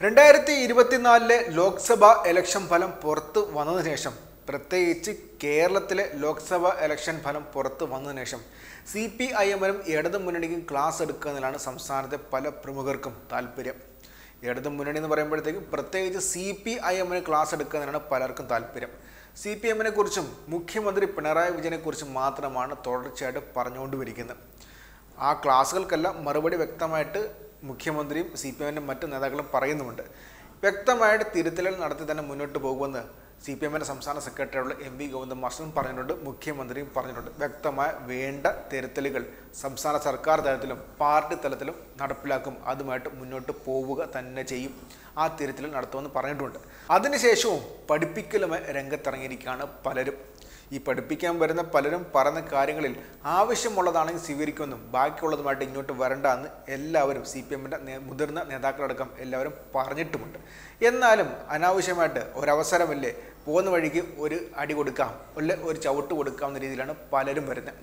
രണ്ടായിരത്തി ഇരുപത്തിനാലിലെ ലോക്സഭാ ഇലക്ഷൻ ഫലം പുറത്തു വന്നതിന് ശേഷം പ്രത്യേകിച്ച് കേരളത്തിലെ ലോക്സഭാ ഇലക്ഷൻ ഫലം പുറത്ത് വന്നതിന് ശേഷം സി പി ഐ എമ്മിനും ഇടതു മുന്നണിക്കും ക്ലാസ് എടുക്കുന്നതിലാണ് സംസ്ഥാനത്തെ പല പ്രമുഖർക്കും താല്പര്യം ഇടതു മുന്നണി എന്ന് പറയുമ്പോഴത്തേക്കും പ്രത്യേകിച്ച് സി പി ഐ എമ്മിന് ക്ലാസ് എടുക്കുന്നതിനാണ് പലർക്കും താല്പര്യം സി പി എമ്മിനെ കുറിച്ചും മുഖ്യമന്ത്രി പിണറായി വിജയനെ കുറിച്ചും മാത്രമാണ് തുടർച്ചയായിട്ട് പറഞ്ഞുകൊണ്ടുവരിക്കുന്നത് ആ ക്ലാസ്സുകൾക്കെല്ലാം മറുപടി വ്യക്തമായിട്ട് മുഖ്യമന്ത്രിയും സി പി എമ്മിന്റെ മറ്റു നേതാക്കളും പറയുന്നുമുണ്ട്. വ്യക്തമായിട്ട് തിരുത്തലുകൾ നടത്തി തന്നെ മുന്നോട്ട് പോകുമെന്ന് സി പി എമ്മിന്റെ സംസ്ഥാന സെക്രട്ടറിയുള്ള എം വി ഗോവിന്ദ മാസ്റ്ററും പറഞ്ഞിട്ടുണ്ട് മുഖ്യമന്ത്രിയും പറഞ്ഞിട്ടുണ്ട്. വ്യക്തമായ വേണ്ട തിരുത്തലുകൾ സംസ്ഥാന സർക്കാർ തലത്തിലും പാർട്ടി തലത്തിലും നടപ്പിലാക്കും. അതുമായിട്ട് മുന്നോട്ട് പോവുക തന്നെ ചെയ്യും. ആ തിരുത്തൽ നടത്തുമെന്ന് പറഞ്ഞിട്ടുണ്ട്. അതിനുശേഷവും പഠിപ്പിക്കലുമായി രംഗത്തിറങ്ങിയിരിക്കുകയാണ് പലരും. ഈ പഠിപ്പിക്കാൻ വരുന്ന പലരും പറഞ്ഞ കാര്യങ്ങളിൽ ആവശ്യമുള്ളതാണെങ്കിൽ സ്വീകരിക്കുമെന്നും ബാക്കിയുള്ളതുമായിട്ട് ഇങ്ങോട്ട് വരണ്ട എന്ന് എല്ലാവരും സി പി എമ്മിന്റെ മുതിർന്ന നേതാക്കളടക്കം എല്ലാവരും പറഞ്ഞിട്ടുമുണ്ട്. എന്നാലും അനാവശ്യമായിട്ട് ഒരവസരമല്ലേ പോകുന്ന വഴിക്ക് ഒരു അടി കൊടുക്കാം അല്ലെ ഒരു ചവിട്ട് കൊടുക്കാം എന്ന രീതിയിലാണ് പലരും വരുന്നത്.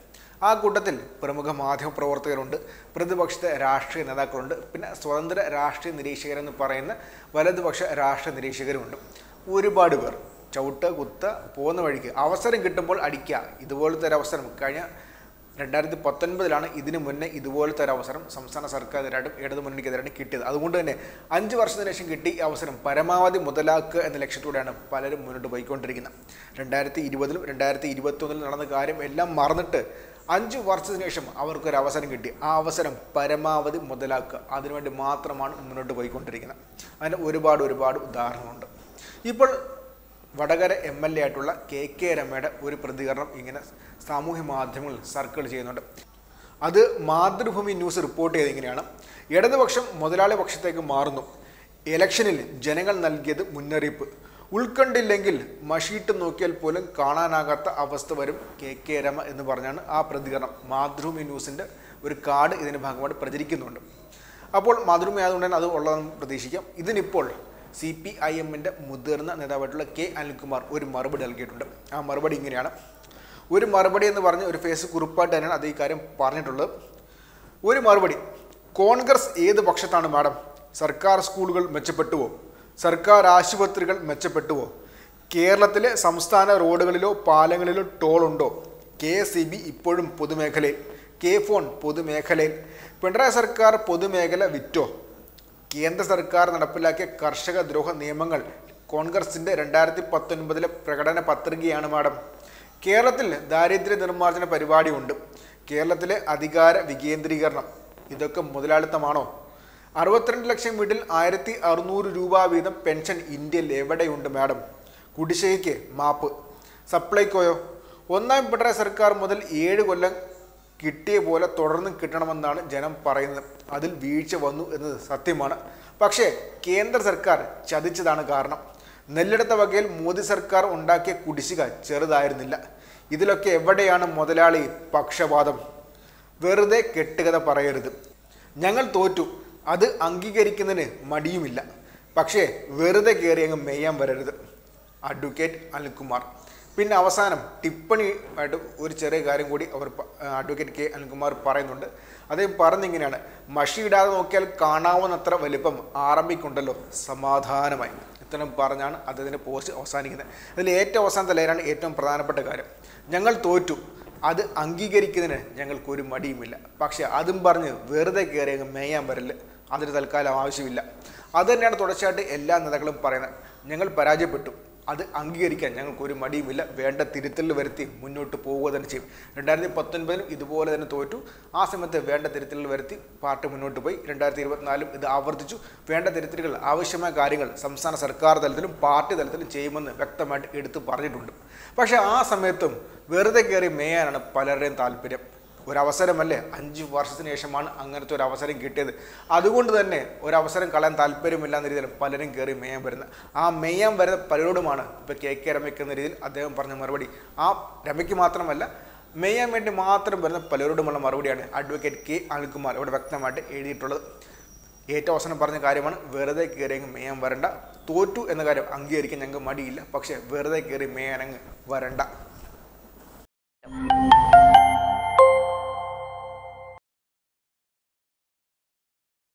ആ കൂട്ടത്തിൽ പ്രമുഖ മാധ്യമപ്രവർത്തകരുണ്ട് പ്രതിപക്ഷത്തെ രാഷ്ട്രീയ നേതാക്കളുണ്ട് പിന്നെ സ്വതന്ത്ര രാഷ്ട്രീയ നിരീക്ഷകരെന്ന് പറയുന്ന വലതുപക്ഷ രാഷ്ട്രീയ നിരീക്ഷകരുമുണ്ട്. ഒരുപാട് പേർ. ചവിട്ട് കുത്ത് പോകുന്ന വഴിക്ക്. അവസരം കിട്ടുമ്പോൾ അടിക്കുക. ഇതുപോലത്തെ ഒരു അവസരം. കഴിഞ്ഞ രണ്ടായിരത്തി പത്തൊൻപതിലാണ് ഇതിനു മുന്നേ ഇതുപോലത്തെ ഒരു അവസരം സംസ്ഥാന സർക്കാരിനെതിരായിട്ടും ഇടതു മുന്നണിക്കെതിരായിട്ടും കിട്ടിയത്. അതുകൊണ്ട് തന്നെ അഞ്ച് വർഷത്തിന് ശേഷം കിട്ടി അവസരം പരമാവധി മുതലാക്കുക എന്ന ലക്ഷ്യത്തോടെയാണ് പലരും മുന്നോട്ട് പോയിക്കൊണ്ടിരിക്കുന്നത്. രണ്ടായിരത്തി ഇരുപതിലും രണ്ടായിരത്തി ഇരുപത്തി ഒന്നിലും നടന്ന കാര്യം എല്ലാം മറന്നിട്ട് അഞ്ച് വർഷത്തിന് ശേഷം അവർക്കൊരു അവസരം കിട്ടി. ആ അവസരം പരമാവധി മുതലാക്കുക. അതിനുവേണ്ടി മാത്രമാണ് മുന്നോട്ട് പോയിക്കൊണ്ടിരിക്കുന്നത്. അതിന് ഒരുപാട് ഒരുപാട് ഉദാഹരണമുണ്ട് ഇപ്പോൾ വടകര എം എൽ എ ആയിട്ടുള്ള കെ കെ രമയുടെ ഒരു പ്രതികരണം ഇങ്ങനെ സാമൂഹ്യ മാധ്യമങ്ങളിൽ സർക്കിൾ ചെയ്യുന്നുണ്ട്. അത് മാതൃഭൂമി ന്യൂസ് റിപ്പോർട്ട് ചെയ്ത് ഇങ്ങനെയാണ്. ഇടതുപക്ഷം മുതലാളി പക്ഷത്തേക്ക് മാറുന്നു. ഇലക്ഷനിൽ ജനങ്ങൾ നൽകിയത് മുന്നറിയിപ്പ്. ഉൾക്കണ്ടില്ലെങ്കിൽ മഷീട്ട് നോക്കിയാൽ പോലും കാണാനാകാത്ത അവസ്ഥ വരും കെ കെ രമ എന്ന് പറഞ്ഞാണ് ആ പ്രതികരണം. മാതൃഭൂമി ന്യൂസിന്റെ ഒരു കാർഡ് ഇതിന്റെ ഭാഗമായിട്ട് പ്രചരിക്കുന്നുണ്ട്. അപ്പോൾ മാതൃഭൂമി ആയതുകൊണ്ട് തന്നെ അത് ഉള്ളതെന്ന് പ്രതീക്ഷിക്കാം. ഇതിനിപ്പോൾ സി പി ഐ എമ്മിന്റെ മുതിർന്ന നേതാവായിട്ടുള്ള കെ അനിൽകുമാർ ഒരു മറുപടി നൽകിയിട്ടുണ്ട്. ആ മറുപടി ഇങ്ങനെയാണ്. ഒരു മറുപടി എന്ന് പറഞ്ഞ് ഒരു ഫേസ് കുറിപ്പായിട്ട് തന്നെയാണ് അത് ഈ കാര്യം പറഞ്ഞിട്ടുള്ളത്. ഒരു മറുപടി കോൺഗ്രസ് ഏത് പക്ഷത്താണ് മാഡം? സർക്കാർ സ്കൂളുകൾ മെച്ചപ്പെട്ടുവോ? സർക്കാർ ആശുപത്രികൾ മെച്ചപ്പെട്ടുവോ? കേരളത്തിലെ സംസ്ഥാന റോഡുകളിലോ പാലങ്ങളിലോ ടോൾ ഉണ്ടോ കെ ഇ ബി ഇപ്പോഴും പൊതുമേഖലയിൽ കെ ഫോൺ പൊതുമേഖലയിൽ. പിണറായി സർക്കാർ പൊതുമേഖല വിറ്റോ? കേന്ദ്ര സർക്കാർ നടപ്പിലാക്കിയ കർഷക ദ്രോഹ നിയമങ്ങൾ കോൺഗ്രസിന്റെ രണ്ടായിരത്തി പത്തൊൻപതിലെ പ്രകടന പത്രികയാണ് മാഡം. കേരളത്തിൽ ദാരിദ്ര്യ നിർമ്മാർജന പരിപാടിയുണ്ട്. കേരളത്തിലെ അധികാര വികേന്ദ്രീകരണം ഇതൊക്കെ മുതലാളിത്തമാണോ? അറുപത്തിരണ്ട് ലക്ഷം വീട്ടിൽ ആയിരത്തി അറുന്നൂറ് രൂപ വീതം പെൻഷൻ ഇന്ത്യയിൽ എവിടെയുണ്ട് മാഡം? കുടിശ്ശികയ്ക്ക് മാപ്പ്. സപ്ലൈക്കോയോ ഒന്നാം പിണറായി സർക്കാർ മുതൽ ഏഴ് കൊല്ലം കിട്ടിയ പോലെ തുടർന്നും കിട്ടണമെന്നാണ് ജനം പറയുന്നത്. അതിൽ വീഴ്ച വന്നു എന്നത് സത്യമാണ്. പക്ഷേ കേന്ദ്ര സർക്കാർ ചതിച്ചതാണ് കാരണം. നെല്ലെടുത്ത വകയിൽ മോദി സർക്കാർ ഉണ്ടാക്കിയ കുടിശ്ശിക ചെറുതായിരുന്നില്ല. ഇതിലൊക്കെ എവിടെയാണ് മുതലാളി പക്ഷപാതം? വെറുതെ കെട്ടുകഥ പറയരുത്. ഞങ്ങൾ തോറ്റു. അത് അംഗീകരിക്കുന്നതിന് മടിയുമില്ല. പക്ഷേ വെറുതെ കയറി അങ്ങ് മെയ്യാൻ വരരുത്. അഡ്വക്കേറ്റ് അനിൽകുമാർ. പിന്നെ അവസാനം ടിപ്പണി ആയിട്ട് ഒരു ചെറിയ കാര്യം കൂടി അവർ അഡ്വക്കേറ്റ് കെ അനിൽകുമാർ പറയുന്നുണ്ട്. അദ്ദേഹം പറഞ്ഞിങ്ങനെയാണ് മഷി ഇടാതെ നോക്കിയാൽ കാണാവുന്നത്ര വലിപ്പം ആരംഭിക്കുണ്ടല്ലോ സമാധാനമായി. ഇത്തരം പറഞ്ഞാണ് അദ്ദേഹത്തിന്റെ പോസ്റ്റ് അവസാനിക്കുന്നത്. അതിൽ ഏറ്റവും അവസാനത്തെ ലൈനാണ് ഏറ്റവും പ്രധാനപ്പെട്ട കാര്യം. ഞങ്ങൾ തോറ്റു. അത് അംഗീകരിക്കുന്നതിന് ഞങ്ങൾക്കൊരു മടിയുമില്ല. പക്ഷേ അതും പറഞ്ഞ് വെറുതെ കയറി അങ്ങ് മേയാൻ വരൽ അതിന് തൽക്കാലം ആവശ്യമില്ല. അത് തന്നെയാണ് തുടർച്ചയായിട്ട് എല്ലാ നേതാക്കളും പറയുന്നത്. ഞങ്ങൾ പരാജയപ്പെട്ടു. അത് അംഗീകരിക്കാൻ ഞങ്ങൾക്ക് ഒരു മടിയുമില്ല വേണ്ട തിരുത്തൽ വരുത്തി മുന്നോട്ട് പോവുക തന്നെ ചെയ്യും. രണ്ടായിരത്തി പത്തൊൻപതിലും ഇതുപോലെ തന്നെ തോറ്റു. ആ സമയത്ത് വേണ്ട തിരുത്തൽ വരുത്തി പാർട്ടി മുന്നോട്ട് പോയി. രണ്ടായിരത്തി ഇരുപത്തിനാലും ഇത് ആവർത്തിച്ചു. വേണ്ട തിരുത്തലുകൾ ആവശ്യമായ കാര്യങ്ങൾ സംസ്ഥാന സർക്കാർ തലത്തിലും പാർട്ടി തലത്തിലും ചെയ്യുമെന്ന് വ്യക്തമായിട്ട് എടുത്തു പറഞ്ഞിട്ടുണ്ട്. പക്ഷേ ആ സമയത്തും വെറുതെ കയറി മേയാനാണ് പലരുടെയും താല്പര്യം. ഒരവസരമല്ലേ? അഞ്ച് വർഷത്തിന് ശേഷമാണ് അങ്ങനത്തെ ഒരു അവസരം കിട്ടിയത്. അതുകൊണ്ട് തന്നെ ഒരവസരം കളയാൻ താല്പര്യമില്ല എന്ന രീതിയിൽ പലരും കയറി മേയാൻ വരുന്നത്. ആ മേയാൻ വരുന്ന പലരോടുമാണ് ഇപ്പോൾ കെ കെ രമയ്ക്ക് എന്ന രീതിയിൽ അദ്ദേഹം പറഞ്ഞ മറുപടി. ആ രമയ്ക്ക് മാത്രമല്ല മേയാൻ വേണ്ടി മാത്രം വരുന്ന പലരോടുമുള്ള മറുപടിയാണ് അഡ്വക്കേറ്റ് കെ അനിൽകുമാർ ഇവിടെ വ്യക്തമായിട്ട് എഴുതിയിട്ടുള്ളത്. ഏറ്റവും അവസാനം പറഞ്ഞ കാര്യമാണ് വെറുതെ കയറി അങ്ങ് മേയാൻ വരണ്ട. തോറ്റു എന്ന കാര്യം അംഗീകരിക്കാൻ ഞങ്ങൾക്ക് മടിയില്ല. പക്ഷേ വെറുതെ കയറി മേയാനങ്ങ് വരണ്ട.